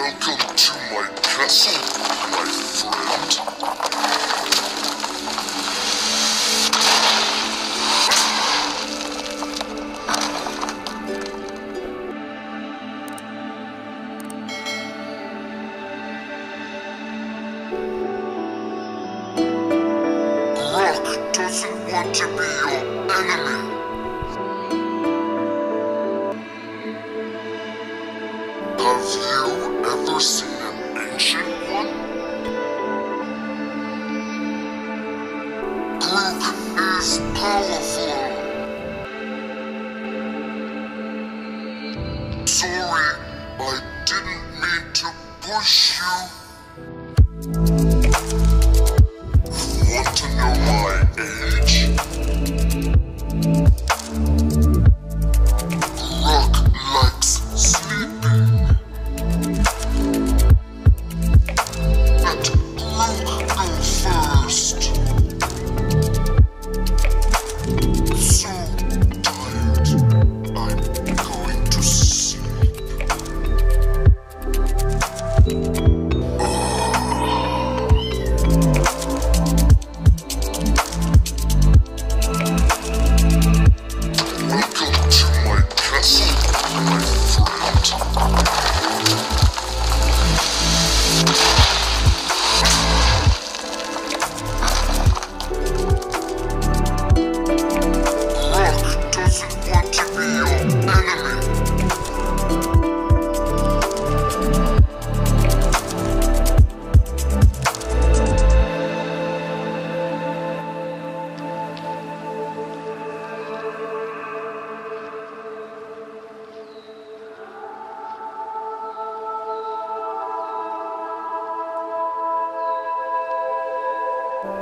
Welcome to my castle, my friend. Grock doesn't want to be your enemy. Have you ever seen an ancient one? Grock is powerful. Sorry, I didn't mean to push you.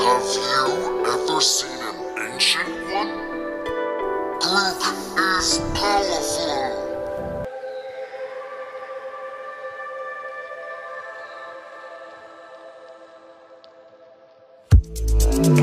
Have you ever seen an ancient one? Grock is powerful. Sorry,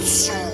そう